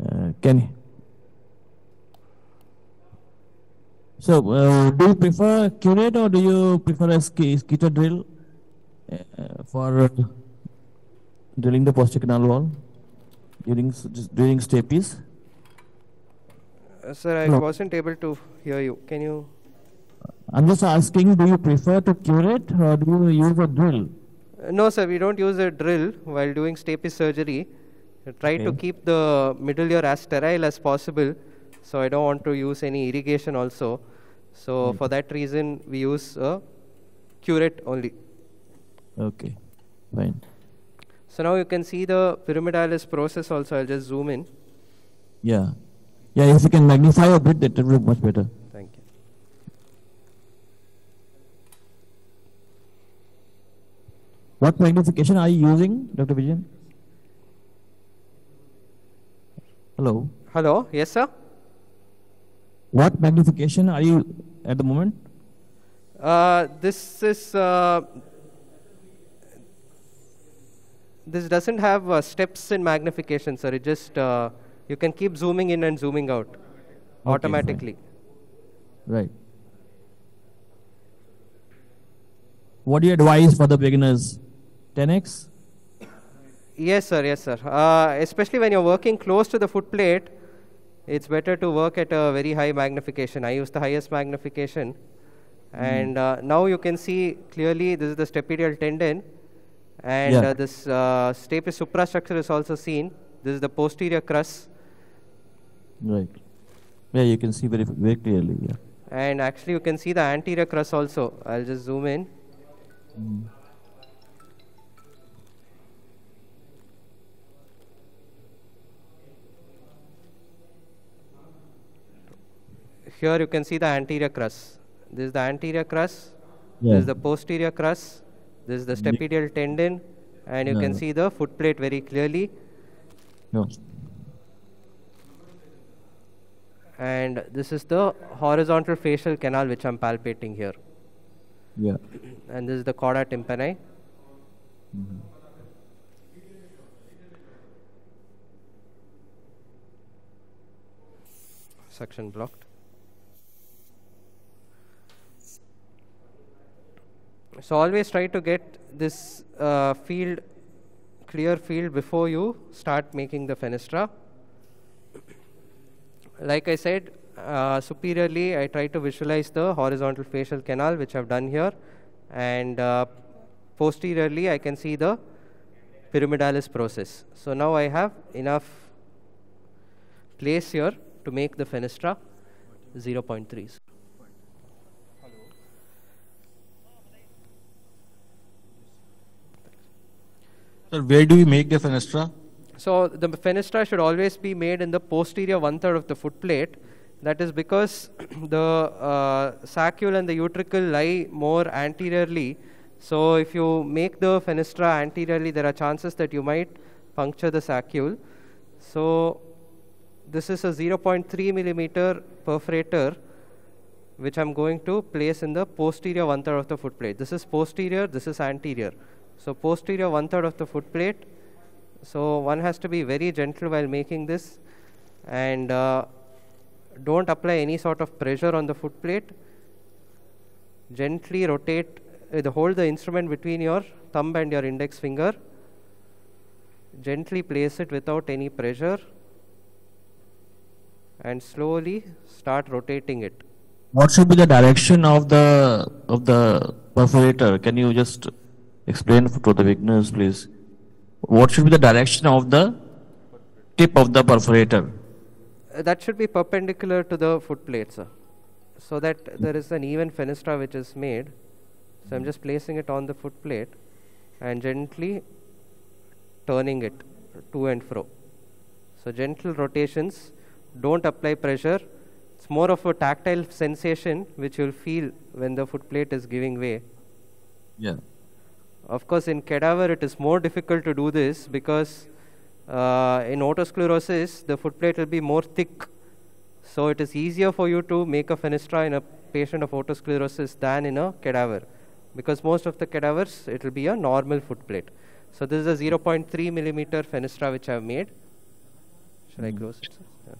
Uh, can you? So, uh, do you prefer curette or do you prefer a ski, Skeeter drill uh, for uh, drilling the posterior canal wall during during stapes? Uh, sir, I No. wasn't able to hear you. Can you? I'm just asking, do you prefer to curette or do you use a drill? Uh, no, sir, we don't use a drill while doing stapes surgery. Uh, Try to keep the middle ear as sterile as possible. So I don't want to use any irrigation also. So for that reason, we use a curette only. Okay, fine. So now you can see the pyramidalis process also. I'll just zoom in. Yeah. Yeah, if you can magnify a bit, that will look much better. Thank you. What magnification are you using, Dr. Vijayan? Hello. Hello. Yes, sir. What magnification are you at the moment? Uh, this is uh, this doesn't have uh, steps in magnification, sir. It just uh, you can keep zooming in and zooming out automatically. Right. What do you advise for the beginners? 10x? Yes, sir. Yes, sir. Uh, especially when you're working close to the foot plate, it's better to work at a very high magnification. I use the highest magnification. And uh, now you can see clearly this is the stapedial tendon. And Yeah. uh, this uh, stapes suprastructure is also seen. This is the posterior crus. Right. Yeah, you can see very very clearly. Yeah. And actually, you can see the anterior crus also. I'll just zoom in. Here you can see the anterior crus. This is the anterior crus. This is the posterior crus. This is the stapedial tendon. And you can see the foot plate very clearly. No. And this is the horizontal facial canal which I'm palpating here. Yeah. And this is the chorda tympani. Mm-hmm. Section blocked. So always try to get this uh, field, clear field before you start making the fenestra. Like I said, uh, superiorly I try to visualize the horizontal facial canal which I've done here and uh, posteriorly I can see the pyramidalis process. So now I have enough place here to make the fenestra 0.3s. Sir, where do we make the fenestra? So the fenestra should always be made in the posterior one third of the foot plate. That is because the uh, saccule and the utricle lie more anteriorly. So if you make the fenestra anteriorly, there are chances that you might puncture the saccule. So this is a 0.3 millimeter perforator which I'm going to place in the posterior one third of the foot plate. This is posterior, this is anterior. So posterior one third of the foot plate. So one has to be very gentle while making this and uh, don't apply any sort of pressure on the foot plate. Gently rotate, uh, hold the instrument between your thumb and your index finger. Gently place it without any pressure and slowly start rotating it. What should be the direction of the of the perforator? Can you just explain to the beginners, please? What should be the direction of the tip of the perforator? Uh, that should be perpendicular to the foot plate, sir. So that there is an even fenestra which is made. So I'm just placing it on the foot plate and gently turning it to and fro. So gentle rotations, don't apply pressure. It's more of a tactile sensation which you'll feel when the foot plate is giving way. Yeah. Of course, in cadaver, it is more difficult to do this because uh, in otosclerosis, the foot plate will be more thick. So it is easier for you to make a fenestra in a patient of otosclerosis than in a cadaver because most of the cadavers, it will be a normal foot plate. So this is a 0.3 millimeter fenestra which I have made. Should I close it? Yeah.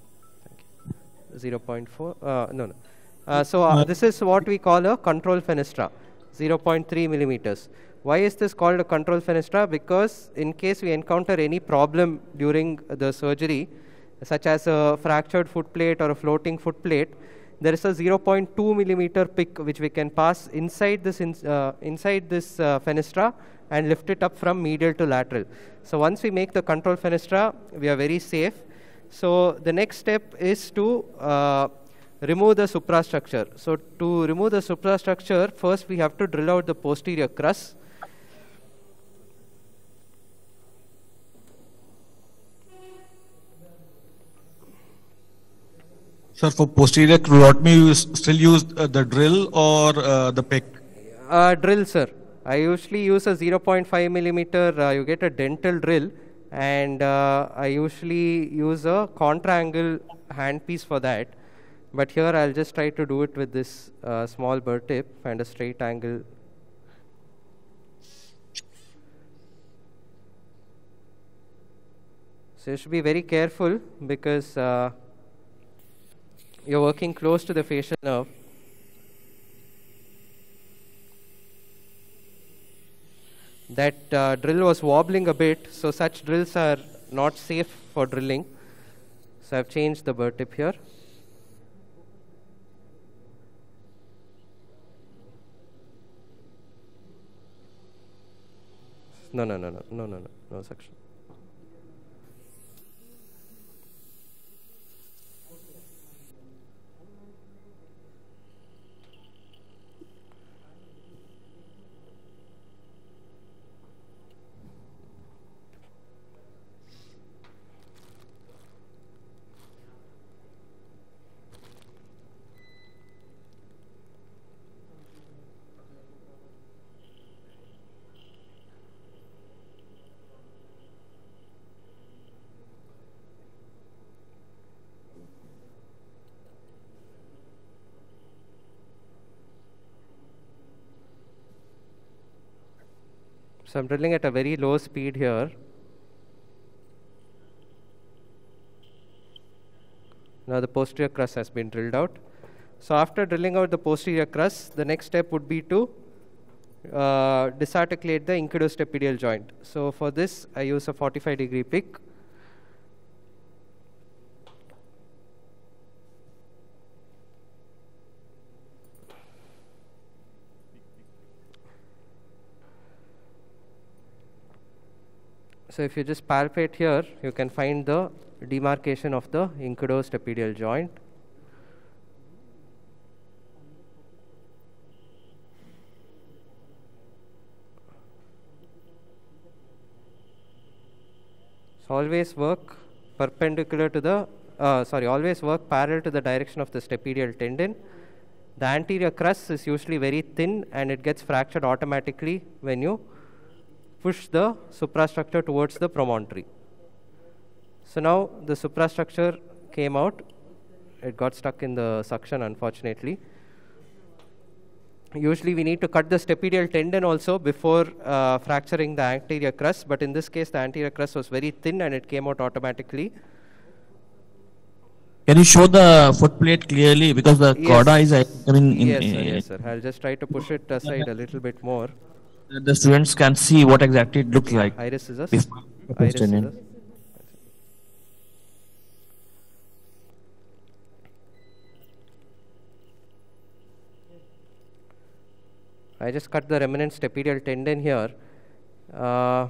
Thank you. 0.4, uh, no, no. Uh, so uh, this is what we call a control fenestra, 0.3 millimeters. Why is this called a control fenestra? Because in case we encounter any problem during the surgery, such as a fractured foot plate or a floating foot plate, there is a 0.2 millimeter pick which we can pass inside this ins- uh, inside this uh, fenestra and lift it up from medial to lateral. So once we make the control fenestra, we are very safe. So the next step is to uh, remove the suprastructure. So to remove the suprastructure, first we have to drill out the posterior crus. Sir, for posterior crurotomy, you still use uh, the drill or uh, the pick? Uh, drill, sir. I usually use a 0.5 millimeter, uh, you get a dental drill, and uh, I usually use a contra angle handpiece for that. But here I'll just try to do it with this uh, small burr tip and a straight angle. So you should be very careful because uh, you're working close to the facial nerve. That uh, drill was wobbling a bit, so such drills are not safe for drilling. So I've changed the burr tip here. No, no, no, no, no, no, no, no suction. So I'm drilling at a very low speed here. Now the posterior crus has been drilled out. So after drilling out the posterior crus, the next step would be to uh, disarticulate the incudostapedial joint. So for this, I use a 45 degree pick. So if you just palpate here, you can find the demarcation of the incudostapedial joint. So always work perpendicular to the, uh, sorry, always work parallel to the direction of the stapedial tendon. The anterior crus is usually very thin and it gets fractured automatically when you push the suprastructure towards the promontory. So now the suprastructure came out. It got stuck in the suction, unfortunately. Usually we need to cut the stapedial tendon also before uh, fracturing the anterior crus, but in this case the anterior crus was very thin and it came out automatically. Can you show the foot plate clearly because the Yes. chorda is I mean in. yes, sir, yes, sir. I'll just try to push it aside a little bit more. The students can see what exactly it looks like. Iris scissors. before the Iris question in. scissors. I just cut the remnant stapedial tendon here. Uh,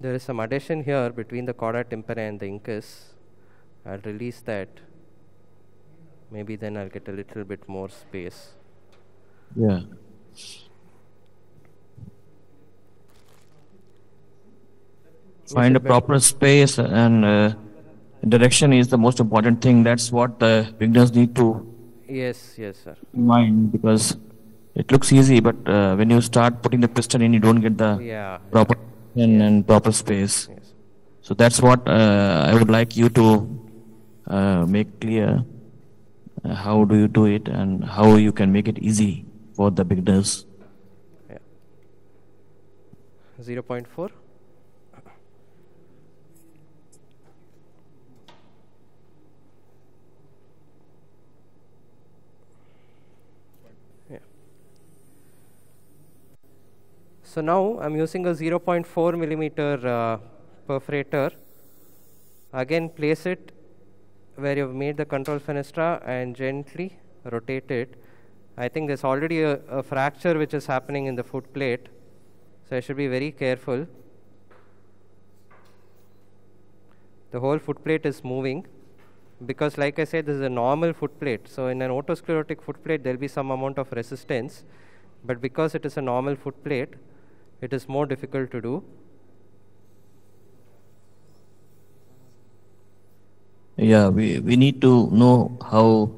There is some adhesion here between the chorda tympani and the incus. I'll release that. Maybe then I'll get a little bit more space. Yeah. Find a proper space and uh, direction is the most important thing. That's what the beginners need to Yes, yes, sir. mind because it looks easy, but uh, when you start putting the piston in, you don't get the Yeah, proper and, and proper space. So that's what uh, I would like you to uh, make clear. Uh, how do you do it and how you can make it easy for the beginners? Yeah, 0.4. So now I'm using a 0.4 millimeter uh, perforator. Again, place it where you've made the control fenestra and gently rotate it. I think there's already a, a fracture which is happening in the foot plate. So I should be very careful. the whole foot plate is moving because like I said, this is a normal foot plate. So in an otosclerotic foot plate, there will be some amount of resistance. But because it is a normal foot plate, it is more difficult to do. Yeah, we, we need to know how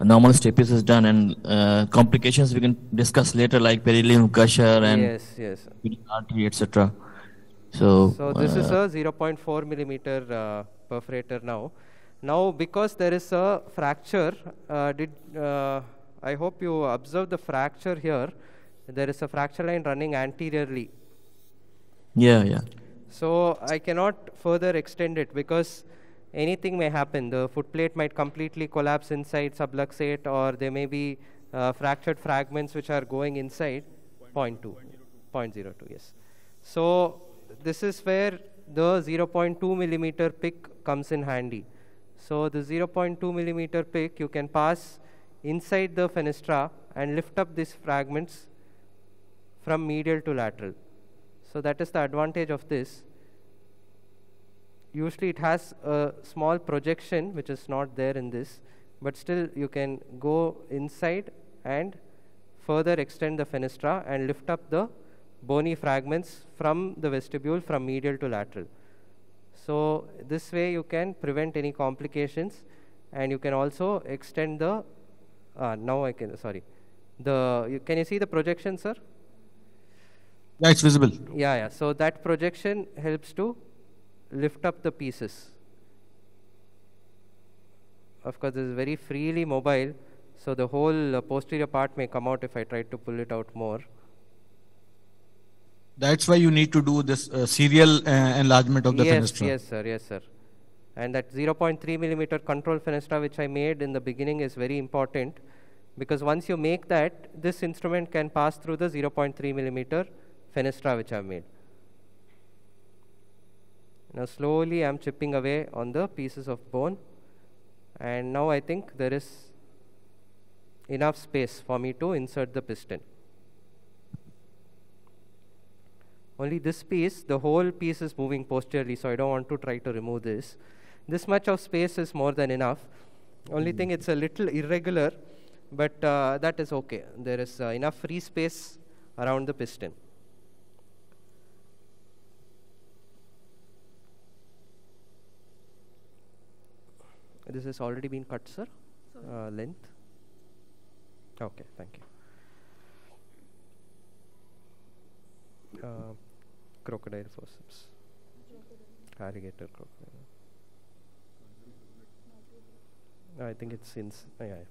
a normal stapes is done and uh, complications we can discuss later like perilymph gusher and yes, yes. artery, etc. So, So this is uh, a 0.4 millimeter uh, perforator now. Now because there is a fracture, uh, did uh, I hope you observe the fracture here. There is a fracture line running anteriorly. yeah, yeah. So I cannot further extend it because anything may happen. The foot plate might completely collapse inside, subluxate, or there may be uh, fractured fragments which are going inside. 0.2, 0.02, yes. So this is where the 0.2 millimeter pick comes in handy. So the 0.2 millimeter pick you can pass inside the fenestra and lift up these fragments from medial to lateral. So that is the advantage of this. Usually it has a small projection which is not there in this, but still you can go inside and further extend the fenestra and lift up the bony fragments from the vestibule from medial to lateral. So this way you can prevent any complications and you can also extend the, uh, now I can, sorry, the, you, can you see the projection sir? Yeah, it's visible. Yeah, yeah. So that projection helps to lift up the pieces. Of course, this is very freely mobile, so the whole uh, posterior part may come out if I try to pull it out more. That's why you need to do this uh, serial uh, enlargement of the yes, fenestra. yes, sir, yes, sir. And that 0.3 millimeter control fenestra which I made in the beginning is very important because once you make that, this instrument can pass through the 0.3 millimeter fenestra which I've made. Now slowly I'm chipping away on the pieces of bone and now I think there is enough space for me to insert the piston. Only this piece, the whole piece is moving posteriorly, so I don't want to try to remove this. This much of space is more than enough. Only thing it's a little irregular, but uh, that is okay. There is uh, enough free space around the piston. This has already been cut, sir. Uh, length. Okay, thank you. Uh, crocodile forceps. Alligator crocodile. I think it's since. Oh, yeah,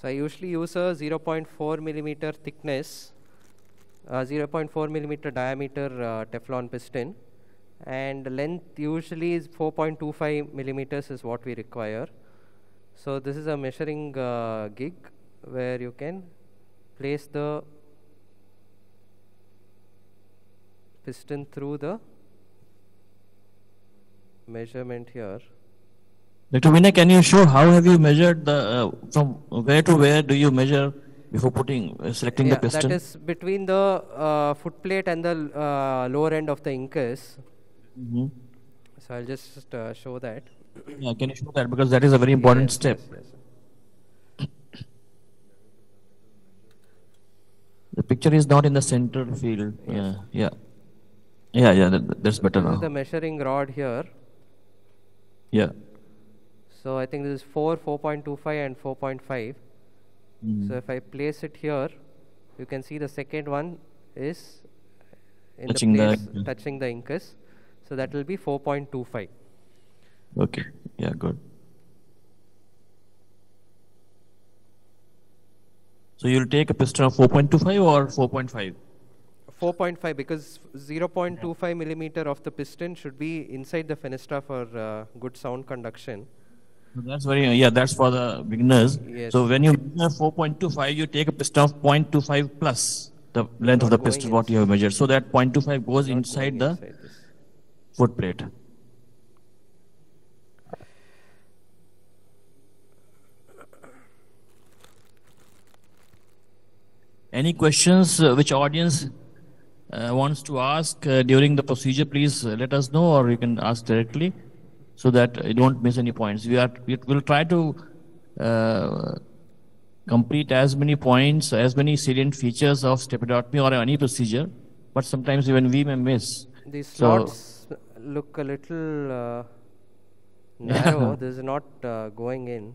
So I usually use a 0.4 millimeter thickness, uh, 0.4 millimeter diameter uh, Teflon piston, and length usually is 4.25 millimeters is what we require. So this is a measuring uh, jig where you can place the piston through the measurement here. Dr. Vinay, can you show how have you measured the uh, from where to where do you measure before putting uh, selecting yeah, the piston? That is between the uh, foot plate and the uh, lower end of the incus. Mhm. So I'll just uh, show that. Yeah, can you show that because that is a very important Yes, step. yes, yes. The picture is not in the center field. Yeah, yeah, yeah, yeah. That, that's better now. the measuring rod here. Yeah. So I think this is 4, 4.25 and 4.5. Mhm. So if I place it here, you can see the second one is in Touching the the place incus. touching the incus. So that will be 4.25. Okay. Yeah. Good. So you'll take a piston of 4.25 or 4.5? 4.5 because 0.25 millimeter of the piston should be inside the fenestra for uh, good sound conduction. That's very yeah. That's for the beginners. Yes. So when you measure 4.25, you take a piston of 0.25 plus the length of the piston what you have measured. So that 0.25 goes inside the inside foot plate. Any questions uh, which audience uh, wants to ask uh, during the procedure, please uh, let us know or you can ask directly so that you don't miss any points. We are, we will try to uh, complete as many points, as many salient features of stapedotomy or any procedure, but sometimes even we may miss. These So- slots look a little uh, narrow. this is not uh, going in.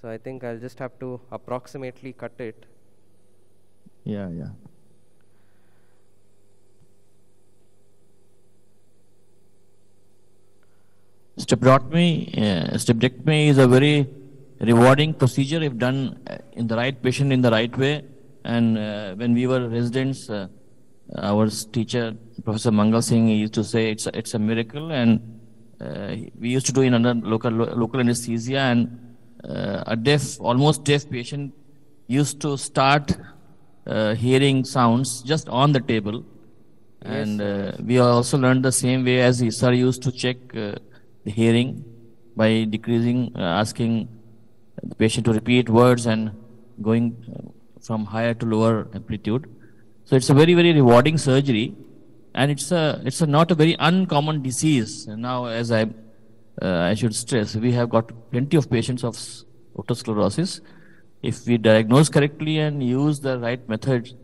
So I think I'll just have to approximately cut it. Yeah, yeah. Stapedotomy, uh, stapedectomy is a very rewarding procedure if done uh, in the right patient in the right way. And uh, when we were residents, uh, our teacher, Professor Mangal Singh, he used to say it's a, it's a miracle. And uh, we used to do in under local local anesthesia. And uh, a deaf, almost deaf patient used to start uh, hearing sounds just on the table. and uh, we also learned the same way as he, sir used to check uh, hearing by decreasing, uh, asking the patient to repeat words and going uh, from higher to lower amplitude. So it's a very, very rewarding surgery, and it's a it's a not a very uncommon disease. Now, as I uh, I should stress, we have got plenty of patients of otosclerosis. If we diagnose correctly and use the right methods,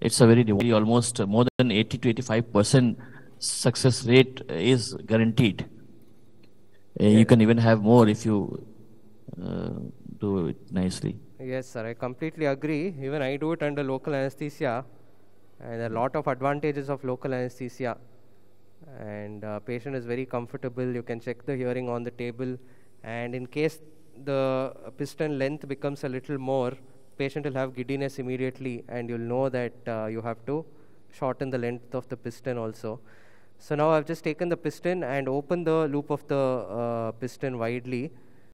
it's a very almost more than 80 to 85 percent success rate is guaranteed. Uh, You can even have more if you uh, do it nicely. Yes, sir. I completely agree. Even I do it under local anesthesia, and a lot of advantages of local anesthesia. And uh, patient is very comfortable. You can check the hearing on the table, and in case the piston length becomes a little more, patient will have giddiness immediately, and you'll know that uh, you have to shorten the length of the piston also. So now I've just taken the piston and opened the loop of the uh, piston widely